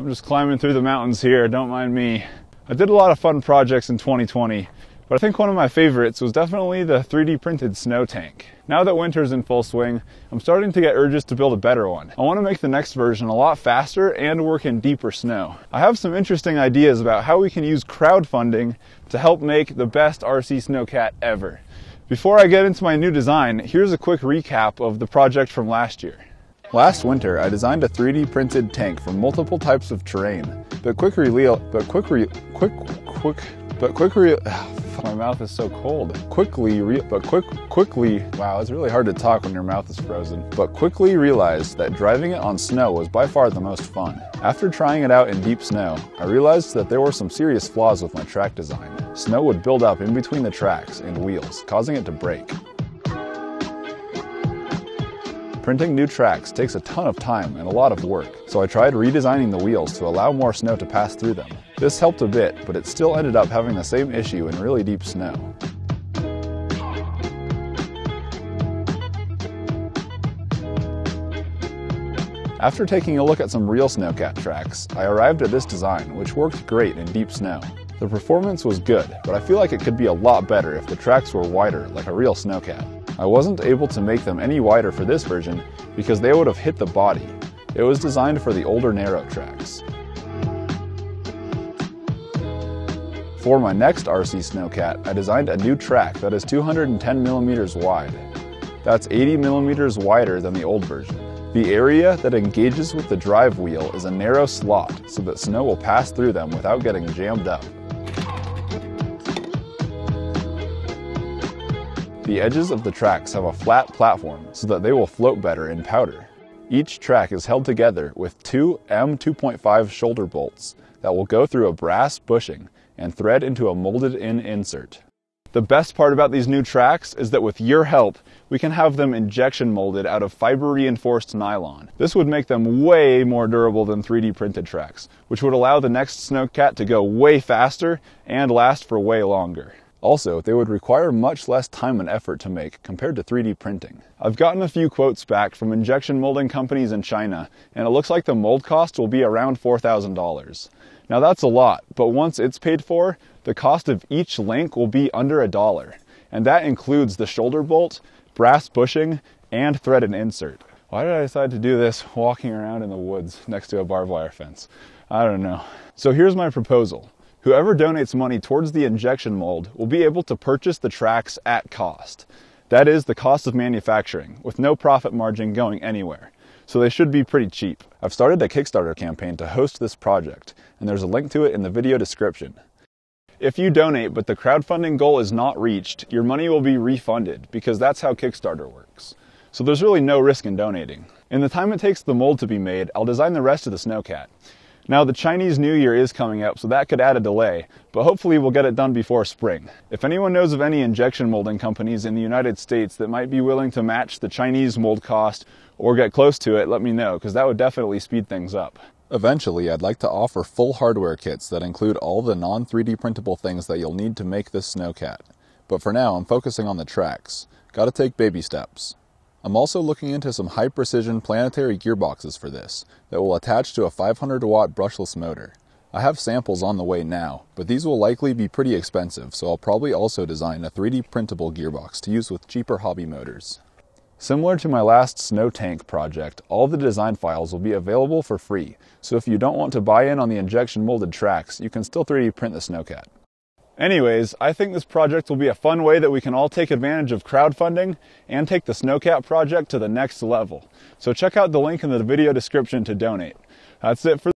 I'm just climbing through the mountains here, don't mind me. I did a lot of fun projects in 2020, but I think one of my favorites was definitely the 3D printed snow tank. Now that winter's in full swing, I'm starting to get urges to build a better one. I want to make the next version a lot faster and work in deeper snow. I have some interesting ideas about how we can use crowdfunding to help make the best RC snowcat ever. Before I get into my new design, here's a quick recap of the project from last year. Last winter, I designed a 3D printed tank for multiple types of terrain, but quick reveal, but quick re, quick, quick, but quick re, my mouth is so cold. Quickly, re, but quick, quickly, wow, it's really hard to talk when your mouth is frozen. But quickly realized that driving it on snow was by far the most fun. After trying it out in deep snow, I realized that there were some serious flaws with my track design. Snow would build up in between the tracks and wheels, causing it to break. Printing new tracks takes a ton of time and a lot of work, so I tried redesigning the wheels to allow more snow to pass through them. This helped a bit, but it still ended up having the same issue in really deep snow. After taking a look at some real snowcat tracks, I arrived at this design, which worked great in deep snow. The performance was good, but I feel like it could be a lot better if the tracks were wider, like a real snowcat. I wasn't able to make them any wider for this version because they would have hit the body. It was designed for the older narrow tracks. For my next RC Snowcat, I designed a new track that is 210 millimeters wide. That's 80 millimeters wider than the old version. The area that engages with the drive wheel is a narrow slot so that snow will pass through them without getting jammed up. The edges of the tracks have a flat platform so that they will float better in powder. Each track is held together with two M2.5 shoulder bolts that will go through a brass bushing and thread into a molded in insert. The best part about these new tracks is that with your help, we can have them injection molded out of fiber reinforced nylon. This would make them way more durable than 3D printed tracks, which would allow the next Snowcat to go way faster and last for way longer. Also, they would require much less time and effort to make compared to 3D printing. I've gotten a few quotes back from injection molding companies in China, and it looks like the mold cost will be around $4,000. Now that's a lot, but once it's paid for, the cost of each link will be under a dollar. And that includes the shoulder bolt, brass bushing, and threaded insert. Why did I decide to do this walking around in the woods next to a barbed wire fence? I don't know. So here's my proposal. Whoever donates money towards the injection mold will be able to purchase the tracks at cost. That is the cost of manufacturing, with no profit margin going anywhere. So they should be pretty cheap. I've started a Kickstarter campaign to host this project, and there's a link to it in the video description. If you donate but the crowdfunding goal is not reached, your money will be refunded because that's how Kickstarter works. So there's really no risk in donating. In the time it takes the mold to be made, I'll design the rest of the Snowcat. Now the Chinese New Year is coming up, so that could add a delay, but hopefully we'll get it done before spring. If anyone knows of any injection molding companies in the United States that might be willing to match the Chinese mold cost or get close to it, let me know, because that would definitely speed things up. Eventually, I'd like to offer full hardware kits that include all the non 3D printable things that you'll need to make this Snowcat. But for now, I'm focusing on the tracks. Gotta take baby steps. I'm also looking into some high precision planetary gearboxes for this that will attach to a 500 watt brushless motor. I have samples on the way now, but these will likely be pretty expensive, so I'll probably also design a 3D printable gearbox to use with cheaper hobby motors. Similar to my last snow tank project, all the design files will be available for free, so if you don't want to buy in on the injection molded tracks, you can still 3D print the Snowcat. Anyways, I think this project will be a fun way that we can all take advantage of crowdfunding and take the Snowcat project to the next level. So check out the link in the video description to donate. That's it for